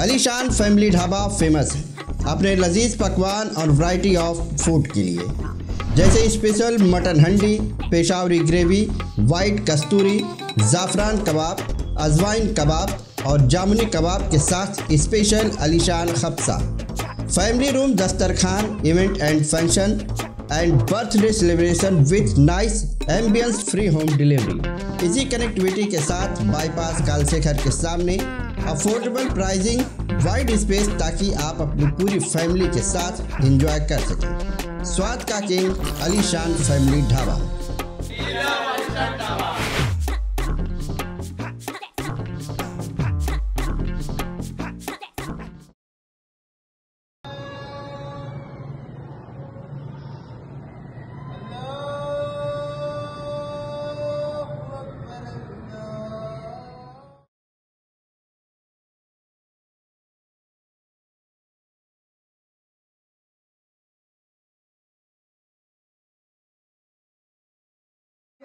अलीशान family dhaba famous है। अपने लजीज पकवान और वैरायटी ऑफ़ फ़ूड के लिए। जैसे special mutton handi, Peshawari gravy white Kasturi, ज़ाफ़रान kebab, अजवाइन कबाब और जामुनी कबाब के साथ स्पेशल अलीशान खबसा family room Dastarkhwan event and function and birthday celebration with nice ambience free home delivery इसी कनेक्टिविटी के साथ बाईपास कालशेखर के सामने अफोर्डेबल प्राइजिंग वाइड स्पेस ताकि आप अपनी पूरी फैमिली के साथ एंजॉय कर सकें। स्वाद का किंग अलीशान फैमिली ढाबा।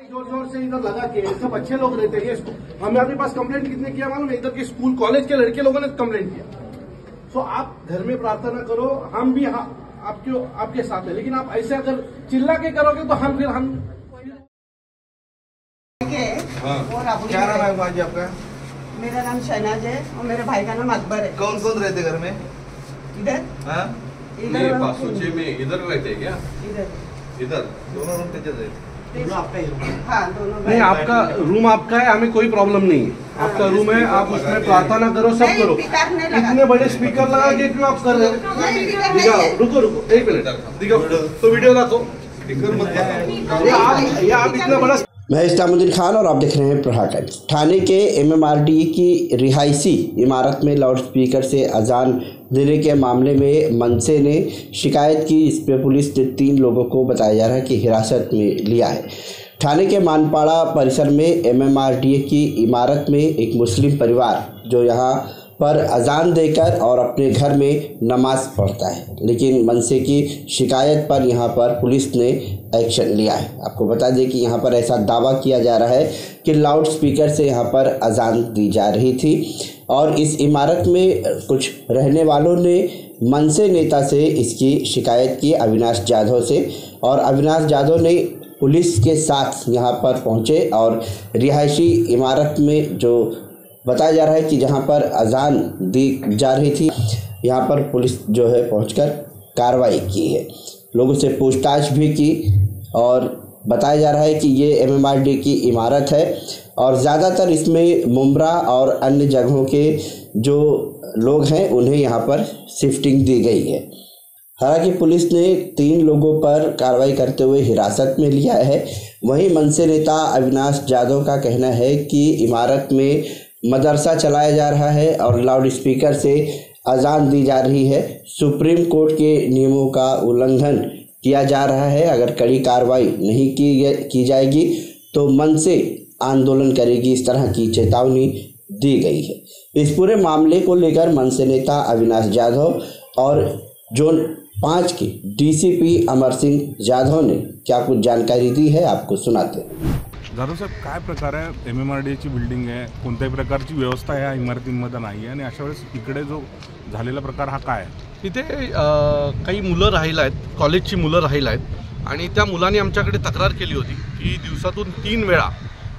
ज़ोर ज़ोर से इधर लगा के सब अच्छे लोग रहते हैं इसको हमने अपने पास कंप्लेंट कितने किया मालूम है? इधर के स्कूल कॉलेज के लड़के लोगों ने कंप्लेंट किया। तो आप घर में प्रार्थना करो हम भी हाँ, आपके आपके साथ है। लेकिन आप ऐसे अगर चिल्ला के करोगे तो हम फिर हम हाँ। और अपनी क्या नाम है जी आपका? मेरा नाम शहनाज है और मेरे भाई का नाम अकबर है। कौन कौन रहते घर में? इधर। हाँ? इधर में इधर रहते क्या? इधर। इधर? दोनों रूम कितने रहते हाँ नहीं आपका रूम आपका है हमें कोई प्रॉब्लम नहीं है। आपका रूम है आप उसमें प्रार्थना करो सब करो। इतने बड़े स्पीकर लगा के क्यों आप कर रहे हो? दिखाओ रुको रुको एक मिनट दिखाओ तो वीडियो देखो तो मत बताओ ये आप ये आप इतना बड़ा मैं इस्लामुद्दीन खान और आप देख रहे हैं प्रहार थाने के एमएमआरडी की रिहायशी इमारत में लाउड स्पीकर से अजान देने के मामले में मनसे ने शिकायत की। इस पर पुलिस ने तीन लोगों को बताया जा रहा है कि हिरासत में लिया है। थाने के मानपाड़ा परिसर में एमएमआरडीए की इमारत में एक मुस्लिम परिवार, जो यहाँ पर अजान देकर और अपने घर में नमाज़ पढ़ता है। लेकिन मनसे की शिकायत पर यहाँ पर पुलिस ने एक्शन लिया है। आपको बता दें कि यहाँ पर ऐसा दावा किया जा रहा है कि लाउड स्पीकर से यहाँ पर अजान दी जा रही थी और इस इमारत में कुछ रहने वालों ने मनसे नेता से इसकी शिकायत की, अविनाश जाधव से। और अविनाश जाधव ने पुलिस के साथ यहाँ पर पहुँचे और रिहायशी इमारत में जो बताया जा रहा है कि जहाँ पर अजान दी जा रही थी, यहाँ पर पुलिस जो है पहुंचकर कार्रवाई की है। लोगों से पूछताछ भी की और बताया जा रहा है कि ये एमएमआरडी की इमारत है और ज़्यादातर इसमें मुमरा और अन्य जगहों के जो लोग हैं, उन्हें यहाँ पर शिफ्टिंग दी गई है। हालाँकि पुलिस ने तीन लोगों पर कार्रवाई करते हुए हिरासत में लिया है। वहीं मनसे नेता अविनाश जाधव का कहना है कि इमारत में मदरसा चलाया जा रहा है और लाउड स्पीकर से अजान दी जा रही है। सुप्रीम कोर्ट के नियमों का उल्लंघन किया जा रहा है। अगर कड़ी कार्रवाई नहीं की की जाएगी तो मन से आंदोलन करेगी। इस तरह की चेतावनी दी गई है। इस पूरे मामले को लेकर मनसे नेता अविनाश जाधव और जोन पाँच के डीसीपी अमर सिंह जाधव ने क्या कुछ जानकारी दी है, आपको सुनाते हैं। जाधव साहेब काय प्रकार आहे? एम एम आर डी एची बिल्डिंग आहे. कोणत्याही प्रकारची व्यवस्था या इमारतींमध्ये नाही आहे आणि अशा वेळेस इकडे जो झालेला प्रकार हा काय आहे? तिथे काही मुलं राहिलं आहेत. कॉलेजची मुलं राहिलं आहेत. आणि त्या मुलांनी आमच्याकडे तक्रार केली होती की दिवसातून तीन वेळा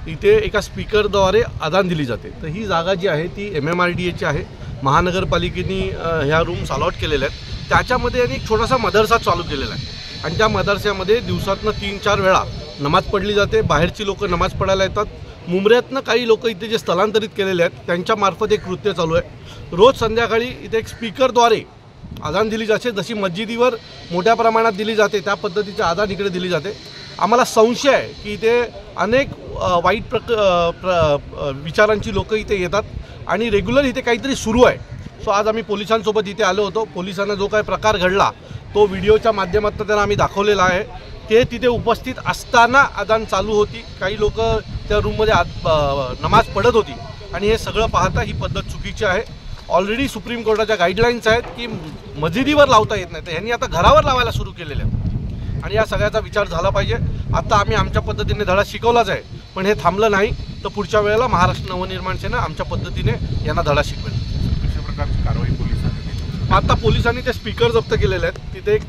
इथे एका स्पीकरद्वारे आदान दिली जाते. तर ही जागा जी आहे ती एम एम आर डी एची आहे. महानगरपालिकेने ह्या रूम्स अलॉट केलेल्या आहेत. त्याच्यामध्ये यांनी एक छोटासा मदरसा चालू केलेला आहे. आणि त्या मदरस्यामध्ये दिवसातनं तीन चार वेळा नमाज पडली जाते. बाहेरची लोक नमाज पडायला येतात. मुंबऱ्यातनं काही लोक इथे जे स्थलांतरित केलेले आहेत त्यांच्यामार्फत एक कृत्य चालू आहे. रोज संध्याकाळी इथे एक स्पीकरद्वारे आदान दिली जाते. जशी मस्जिदीवर मोठ्या प्रमाणात दिली जाते त्या पद्धतीचे आदान इकडे दिली जाते. आम्हाला संशय आहे की इथे अनेक वाईट प्रक प्र विचारांची लोकं इथे येतात आणि रेग्युलर इथे काहीतरी सुरू आहे. सो आज आम्ही पोलिसांसोबत इथे आलो होतो. पोलिसांना जो काही प्रकार घडला तो व्हिडिओच्या माध्यमातून त्यांना आम्ही दाखवलेला आहे. ते तिथे उपस्थित असताना आदान चालू होती. काही लोक त्या रूममध्ये आत नमाज पडत होती. आणि हे सगळं पाहता ही पद्धत चुकीची आहे. ऑलरेडी सुप्रीम कोर्टाच्या गाईडलाईन्स आहेत की मस्जिदीवर लावता येत नाही. तर ह्यांनी आता घरावर लावायला सुरू केलेले आहेत. आणि या सगळ्याचा विचार झाला पाहिजे. आता आम्ही आमच्या पद्धतीने धडा शिकवलाच आहे. पण हे थांबलं नाही. तर पुढच्या वेळेला महाराष्ट्र नवनिर्माण सेना आमच्या पद्धतीने यांना धडा शिकवेल. प्रकारची कारवाई पोलिसांनी केली. आता पोलिसांनी ते स्पीकर जप्त केलेले आहेत. तिथे एक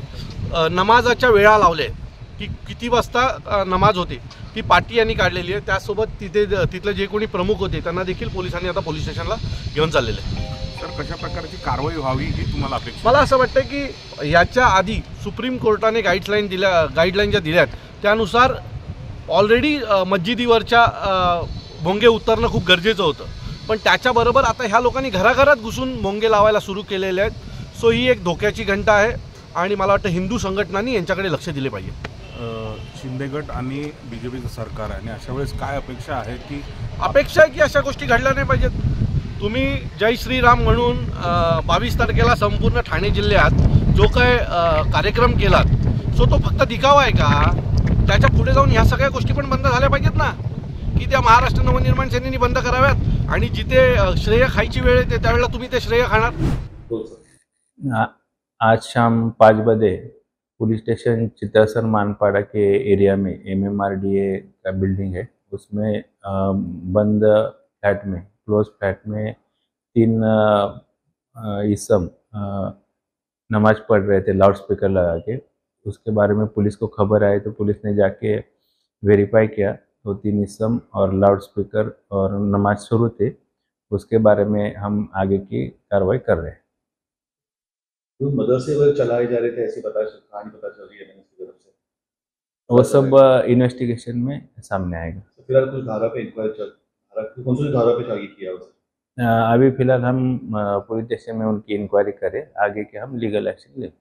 नमाजाच्या वेळा लावल्या आहेत. की किती वाजता नमाज होते ती पाटी यांनी काढलेली आहे. त्यासोबत तिथे तिथले जे कोणी प्रमुख होते त्यांना देखील पोलिसांनी आता पोलीस स्टेशनला घेऊन चाललेले आहे. तर कशा प्रकारची कारवाई व्हावी ही तुम्हाला अपेक्षा मला असं वाटतं की याच्या आधी सुप्रीम कोर्टाने गाईडलाईन दिल्या गाईडलाईन ज्या दिल्यात त्यानुसार ऑलरेडी मस्जिदीवरच्या भोंगे उतरणं खूप गरजेचं होतं. पण त्याच्याबरोबर आता ह्या लोकांनी घराघरात घुसून भोंगे लावायला सुरू केलेले आहेत. सो ही एक धोक्याची घंटा आहे आणि मला वाटतं हिंदू संघटनांनी यांच्याकडे लक्ष दिले पाहिजे. शिंदे गट आणि बी जे पीचं सरकार आहे. आणि अशा वेळेस काय अपेक्षा आहे की अपेक्षा आहे की अशा गोष्टी घडल्या नाही पाहिजेत? तुम्ही जय श्रीराम म्हणून बावीस तारखेला संपूर्ण ठाणे जिल्ह्यात जो काय कार्यक्रम केलात सो तो फक्त दिखावा आहे का? त्याच्या पुढे जाऊन ह्या सगळ्या गोष्टी पण बंद झाल्या पाहिजेत ना? की त्या महाराष्ट्र नवनिर्माण सेनेनी बंद कराव्यात आणि जिथे श्रेय खायची वेळ येते त्यावेळेला तुम्ही ते श्रेय खाणार? हो, आज शाम पाच बजे पुलिस स्टेशन चित्रासन मानपाड़ा के एरिया में M M R D A का बिल्डिंग है। उसमें बंद फ्लैट में, क्लोज फ्लैट में तीन इसम नमाज़ पढ़ रहे थे लाउड स्पीकर लगा के। उसके बारे में पुलिस को खबर आई तो पुलिस ने जाके वेरीफाई किया। तो तीन इसम और लाउड स्पीकर और नमाज़ शुरू थे। उसके बारे में हम आगे की कार्रवाई कर रहे हैं। जो मदरसे वगैरह चलाए जा रहे थे ऐसी पता कहानी पता चल रही है मैंने उसकी तरफ़ से। वो सब इन्वेस्टिगेशन में सामने आएगा। तो फ़िलहाल कुछ धारा पे इंक्वायरी चल धारा कौन सी धारा पे आगे किया उसे अभी फ़िलहाल हम पुलिस स्टेशन में उनकी इंक्वायरी करें आगे के हम लीगल एक्शन लें।